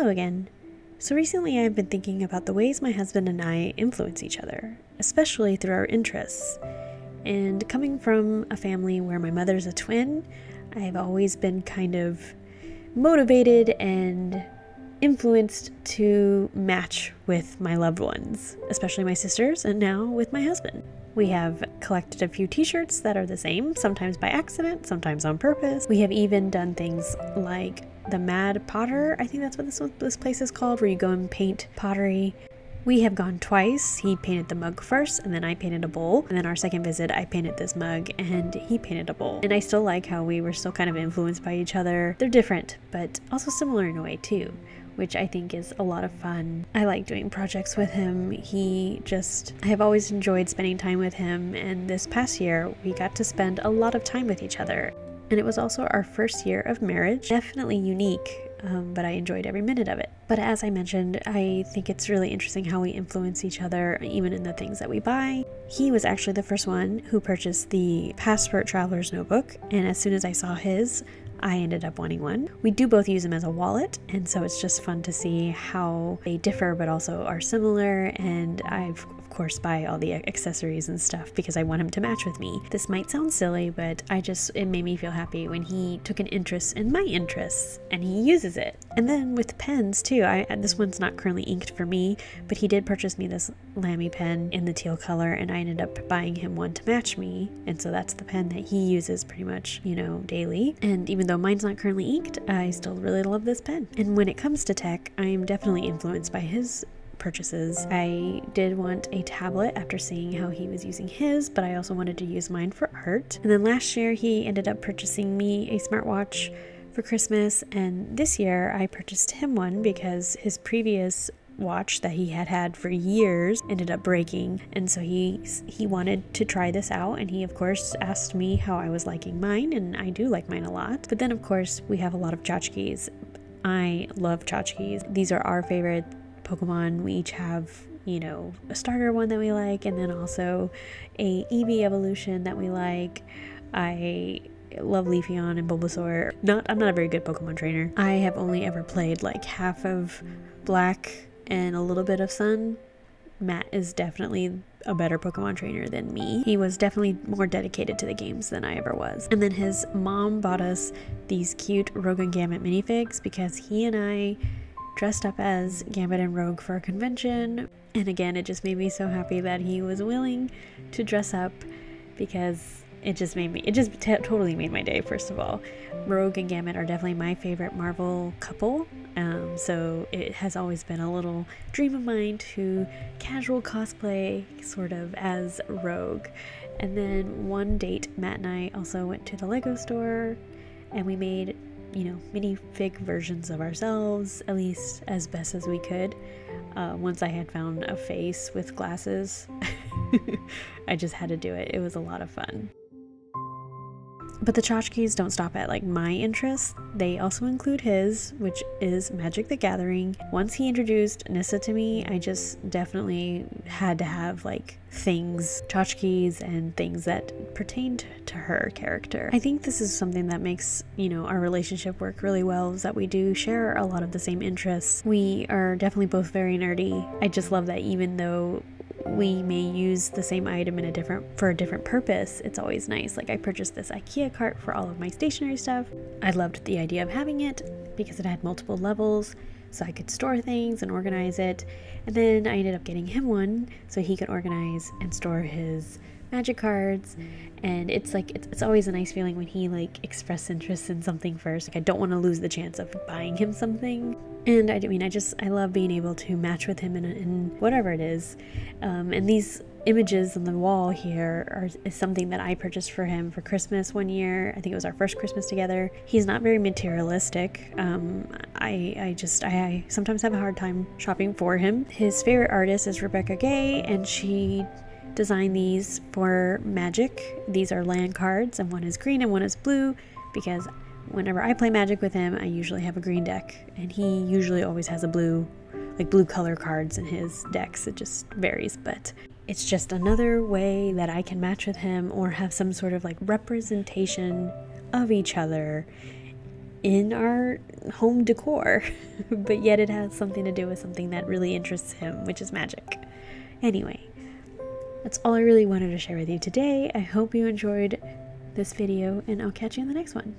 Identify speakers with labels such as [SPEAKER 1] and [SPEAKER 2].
[SPEAKER 1] Hello again. So recently I've been thinking about the ways my husband and I influence each other, especially through our interests. And coming from a family where my mother's a twin, I've always been kind of motivated and influenced to match with my loved ones, especially my sisters, and now with my husband. We have collected a few t shirts that are the same, sometimes by accident, sometimes on purpose. We have even done things like the Mad Potter, I think that's what this, this place is called, where you go and paint pottery. We have gone twice. He painted the mug first, and then I painted a bowl. And then our second visit, I painted this mug, and he painted a bowl. And I still like how we were still kind of influenced by each other. They're different, but also similar in a way, too which I think is a lot of fun. I like doing projects with him. He just, I have always enjoyed spending time with him, and this past year we got to spend a lot of time with each other. And it was also our first year of marriage. Definitely unique, um, but I enjoyed every minute of it. But as I mentioned, I think it's really interesting how we influence each other, even in the things that we buy. He was actually the first one who purchased the Passport Traveler's Notebook, and as soon as I saw his, I ended up wanting one. We do both use them as a wallet, and so it's just fun to see how they differ but also are similar. And I've course buy all the accessories and stuff because I want him to match with me. This might sound silly, but I just it made me feel happy when he took an interest in my interests and he uses it. And then with pens too. I uh, this one's not currently inked for me, but he did purchase me this Lamy pen in the teal color and I ended up buying him one to match me. And so that's the pen that he uses pretty much, you know, daily. And even though mine's not currently inked, I still really love this pen. And when it comes to tech, I am definitely influenced by his purchases. I did want a tablet after seeing how he was using his, but I also wanted to use mine for art. And then last year, he ended up purchasing me a smartwatch for Christmas, and this year I purchased him one because his previous watch that he had had for years ended up breaking and so he he wanted to try this out and he of course asked me how I was liking mine and I do like mine a lot but then of course we have a lot of tchotchkes I love tchotchkes these are our favorite Pokemon. We each have, you know, a starter one that we like, and then also a Eevee evolution that we like. I love Leafeon and Bulbasaur. Not, I'm not a very good Pokemon trainer. I have only ever played like half of Black and a little bit of Sun. Matt is definitely a better Pokemon trainer than me. He was definitely more dedicated to the games than I ever was. And then his mom bought us these cute Rogue and Gambit minifigs because he and I dressed up as Gambit and Rogue for a convention. And again, it just made me so happy that he was willing to dress up because it just made me, it just t- totally made my day, first of all. Rogue and Gambit are definitely my favorite Marvel couple. Um, so it has always been a little dream of mine to casual cosplay sort of as Rogue. And then one date, Matt and I also went to the Lego store and we made you know, mini minifig versions of ourselves, at least as best as we could. Uh, once I had found a face with glasses, I just had to do it. It was a lot of fun. But the tchotchkes don't stop at like my interests. They also include his, which is Magic the Gathering. Once he introduced Nissa to me, I just definitely had to have like things, tchotchkes, and things that pertained to her character. I think this is something that makes, you know, our relationship work really well is that we do share a lot of the same interests. We are definitely both very nerdy. I just love that even though we may use the same item in a different for a different purpose it's always nice. Like i purchased this ikea cart for all of my stationery stuff. I loved the idea of having it because it had multiple levels so i could store things and organize it. And then i ended up getting him one so he could organize and store his magic cards and it's like it's, it's always a nice feeling when he like express interest in something first like i don't want to lose the chance of buying him something and i mean i just i love being able to match with him in, in whatever it is um, and these images on the wall here are is something that I purchased for him for Christmas one year. I think it was our first Christmas together. He's not very materialistic. Um, I I just I, I sometimes have a hard time shopping for him. His favorite artist is Rebecca Guay, and she designed these for Magic. These are land cards, and one is green and one is blue because whenever I play Magic with him, I usually have a green deck, and he usually always has a blue, like blue color cards in his decks. It just varies, but it's just another way that I can match with him or have some sort of like representation of each other in our home decor, but yet it has something to do with something that really interests him, which is magic. Anyway, that's all I really wanted to share with you today. I hope you enjoyed this video, and I'll catch you in the next one.